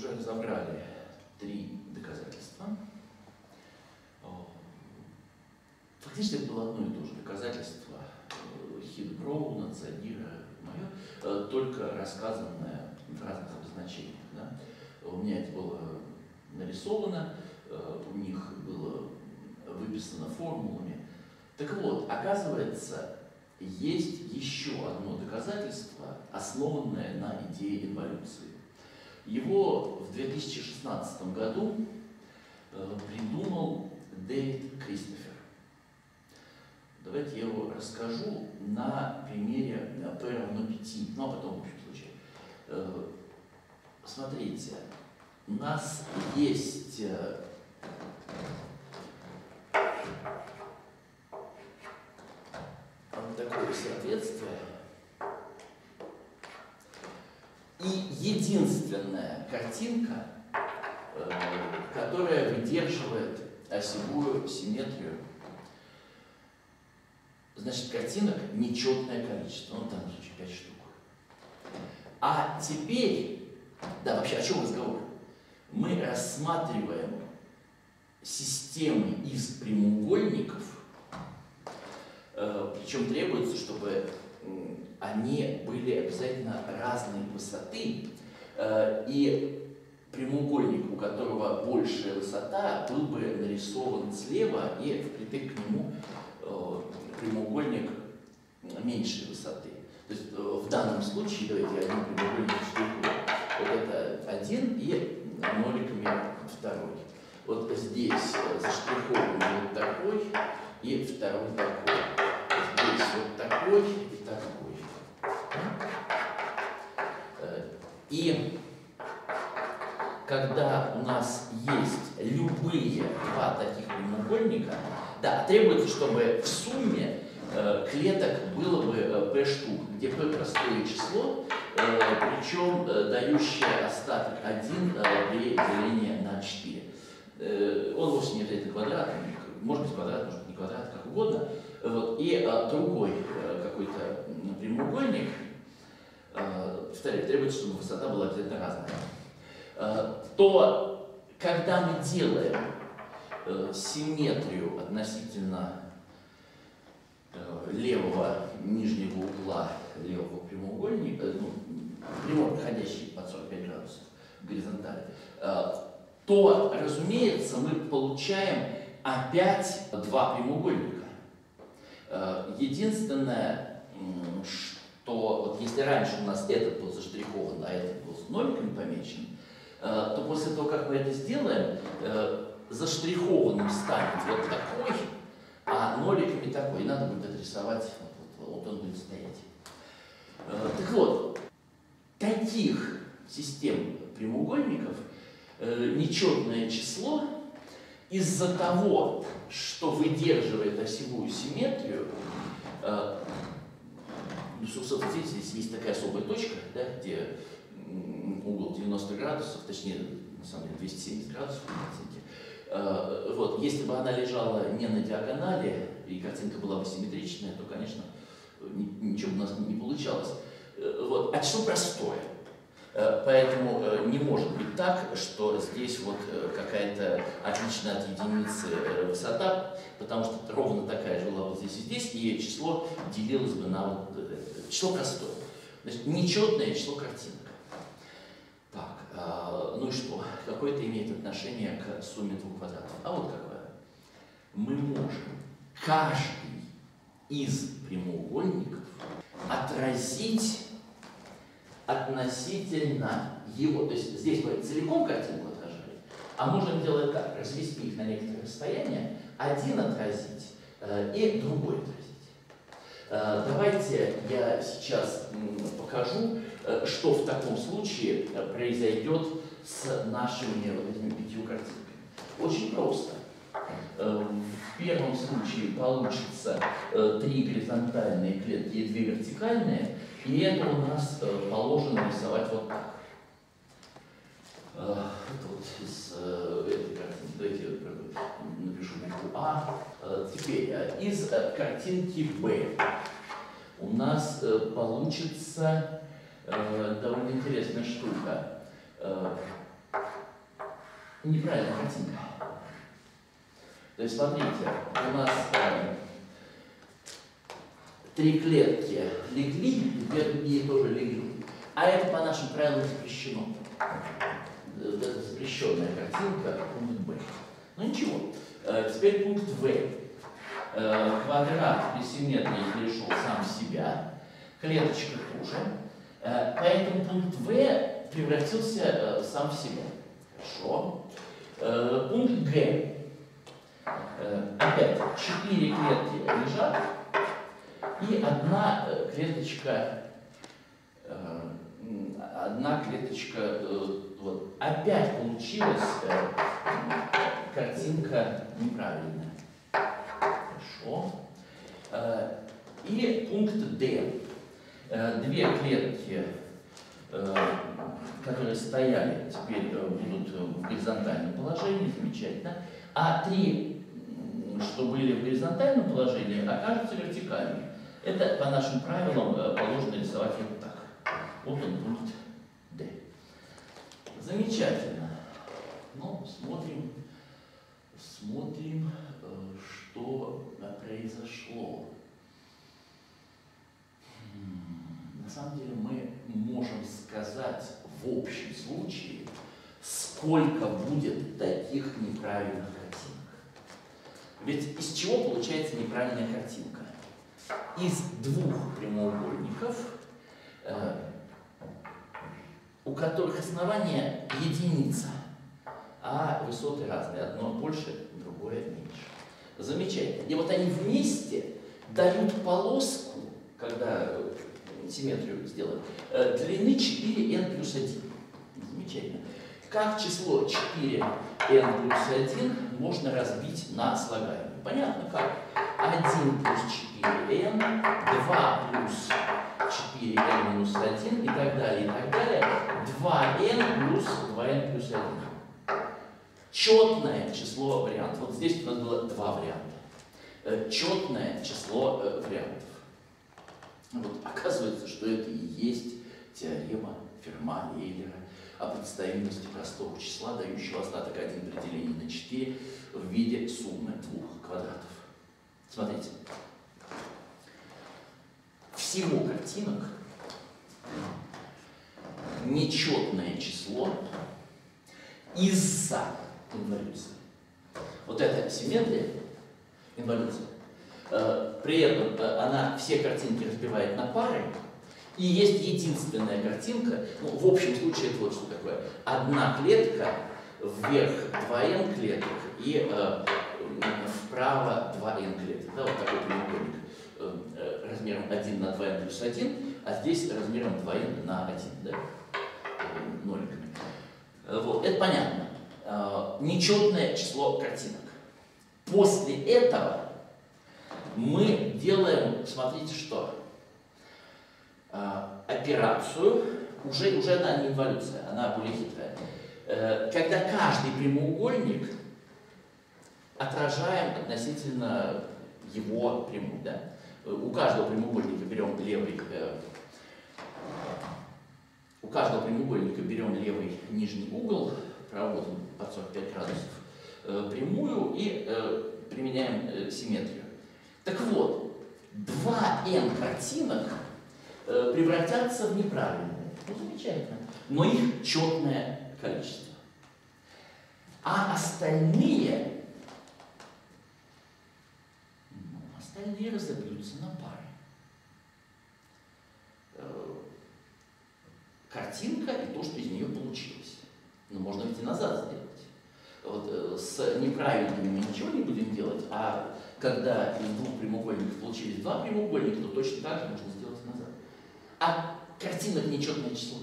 уже разобрали три доказательства. Фактически это было одно и то же доказательство Хидброуна, Цадира, мое, только рассказанное в разных обозначениях. Да? У меня это было нарисовано, у них было выписано формулами. Так вот, оказывается, есть еще одно доказательство, основанное на идее инволюции. Его в 2016 году э, придумал Дэвид Кристофер. Давайте я его расскажу на примере P равно 5, ну а потом в общем случае. Э, смотрите, у нас есть э, такое соответствие. И единственная картинка, э, которая выдерживает осевую симметрию, значит, картинок нечетное количество, ну, там, случае, 5 штук. А теперь, да, вообще, о чем разговор? Мы рассматриваем системы из прямоугольников, Э, Причем требуется, чтобы они были обязательно разной высоты, э, и прямоугольник, у которого большая высота, был бы нарисован слева, и впритык к нему э, прямоугольник меньшей высоты. То есть в данном случае, давайте я один прямоугольник штрихую. Вот это один и ноликами второй. Вот здесь заштрихован вот такой и второй такой здесь вот такой и такой. Э, и когда у нас есть любые два таких прямоугольника, да, требуется, чтобы в сумме э, клеток было бы э, p штук, где p простое число, причем дающее остаток 1 при делении на 4. Он вовсе не обязательно квадратный, может быть квадрат, может быть не квадрат, как угодно. Вот, и а, другой а, какой-то прямоугольник, а, повторяю, требуется, чтобы высота была обязательно разная, а, то когда мы делаем а, симметрию относительно а, левого нижнего угла левого прямоугольника, ну, прямой, проходящий под 45 градусов горизонтали, то, разумеется, мы получаем опять два прямоугольника. Э, единственное, что вот если раньше у нас этот был заштрихован, а этот был с ноликами помечен, э, то после того, как мы это сделаем, э, заштрихованным станет вот такой, а ноликами такой. И надо будет отрисовать, вот, вот, он будет стоять. Так вот, таких систем прямоугольников нечетное число из-за того, что выдерживает осевую симметрию, э, ну, собственно, здесь есть такая особая точка, да, где угол 90 градусов, точнее, на самом деле 270 градусов, э, вот, если бы она лежала не на диагонали, и картинка была бы симметричная, то, конечно, ничего у нас не получалось. Э, вот. А число простое. Э, поэтому не может быть так, что здесь вот какая-то отличная от единицы высота, потому что ровно такая же была вот здесь и здесь, и число делилось бы на вот число простое. Значит, нечетное число картинок. Ну и что? Какое это имеет отношение к сумме двух квадратов? А вот какое. Мы можем каждый из прямоугольников отразить относительно его. То есть здесь мы целиком картинку отражали, а можем делать так, развести их на некоторое расстояние, один отразить э, и другой отразить. Э, давайте я сейчас покажу, э, что в таком случае произойдет с нашими вот этими пятью картинками. Очень просто. В первом случае получится три горизонтальные клетки и две вертикальные, и это у нас э, положено рисовать вот так. Э, вот из э, этой картинки. Давайте напишу букву А. Теперь из картинки Б у нас получится довольно интересная штука. неправильная картинка. То есть, смотрите, у нас э, три клетки легли, две другие тоже легли. А это по нашим правилам запрещено. Это запрещенная картинка, пункт Б. Ну ничего. Э, теперь пункт В. Э, квадрат при симметрии перешел сам в себя. Клеточка тоже. Э, поэтому пункт В превратился сам в себя. Хорошо. Пункт Г. Опять четыре клетки лежат, и одна клеточка, одна клеточка, вот, опять получилась картинка неправильная. Хорошо. Э, и пункт D. Э, две клетки, э, которые стояли, теперь будут в горизонтальном положении, замечательно. А три, что были в горизонтальном положении, окажутся вертикальными. Это по нашим правилам положено рисовать вот так. Вот он пункт D. Замечательно. Ну, смотрим смотрим, э, что произошло. На самом деле мы можем сказать в общем случае, сколько будет таких неправильных картинок. Ведь из чего получается неправильная картинка? Из двух прямоугольников, э, у которых основание единица, а высоты разные. Одно больше, другое меньше. Замечательно. И вот они вместе дают полоску, когда э, симметрию сделают, э, длины 4n плюс 1. Замечательно. Как число 4n плюс 1 можно разбить на слагаемые? Понятно как. 1 плюс 4n, 2 плюс 4n минус 1 и так далее, и так далее. 2n плюс 2n плюс 1 четное число вариантов. Вот здесь у нас было два варианта. Э, четное число э, вариантов. Вот, оказывается, что это и есть теорема Ферма-Эйлера о представимости простого числа, дающего остаток 1 при делении на 4 в виде суммы двух квадратов. Смотрите. Всего картинок нечетное число из-за инволюции. Вот эта симметрия, инволюция, э, при этом э, она все картинки разбивает на пары, и есть единственная картинка, ну, в общем случае это вот что такое. Одна клетка, вверх 2n клеток и э, вправо 2n клеток. Да, вот такой прямоугольник э, э размером 1 на 2n плюс 1, а здесь размером 2n на 1, да, ноликами. Вот, это понятно. Э, нечетное число картинок. После этого мы делаем, смотрите что, э, операцию, уже, уже она не эволюция, она более хитрая. Э, когда каждый прямоугольник отражаем относительно его прямой. Да? У каждого прямоугольника берем левый, у каждого прямоугольника берем левый нижний угол, проводим под 45 градусов э, прямую и э, применяем э, симметрию. Так вот, 2n картинок превратятся в неправильные. Ну, замечательно. Но их четное количество. А остальные, ну, остальные разобьются на пары. Картинка и то, что из нее получилось. Но ну, можно ведь и назад сделать. Вот, э, с неправильными мы ничего не будем делать, а когда из двух прямоугольников получились два прямоугольника, то точно так же можно сделать назад. А картинок нечетное число.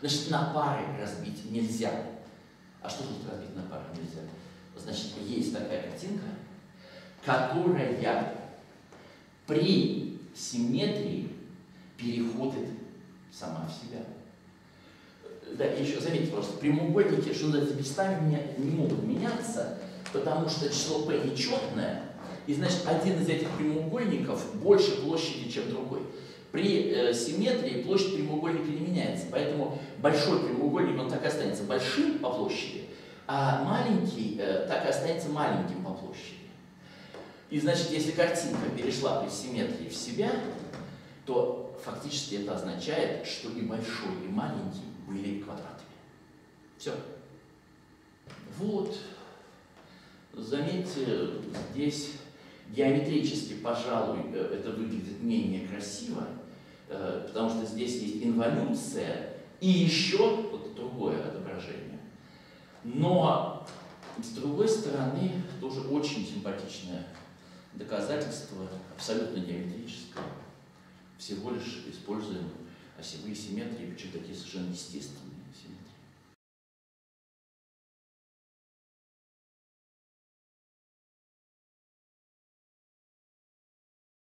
Значит, на пары разбить нельзя. А что тут разбить на пары нельзя? Значит, есть такая картинка, которая при симметрии переходит сама в себя. Да, и еще заметьте просто, прямоугольники, что называется, местами не могут меняться, потому что число p нечетное, и значит один из этих прямоугольников больше площади, чем другой. При э, симметрии площадь прямоугольника не меняется, поэтому большой прямоугольник, он так и останется большим по площади, А маленький э, так и останется маленьким по площади. И значит, если картинка перешла при симметрии в себя, то фактически это означает, что и большой, и маленький были квадратами. Все. Вот. Заметьте, здесь геометрически, пожалуй, э, это выглядит менее красиво, э, потому что здесь есть инволюция и еще вот другое отображение. Но, с другой стороны, тоже очень симпатичное доказательство, абсолютно геометрическое. Всего лишь используем осевые симметрии, причем такие совершенно естественные.